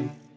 Amen.